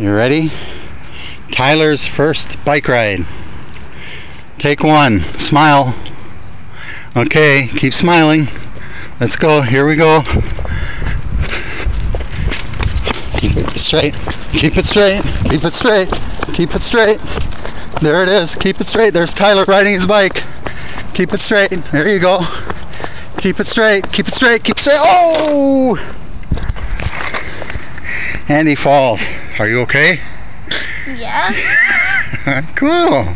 You ready? Tyler's first bike ride. Take one. Smile. Okay, keep smiling. Let's go. Here we go. Keep it straight. Keep it straight. Keep it straight. Keep it straight. There it is. Keep it straight. There's Tyler riding his bike. Keep it straight. There you go. Keep it straight. Keep it straight. Keep it straight. Oh! And he falls. Are you okay? Yeah. cool.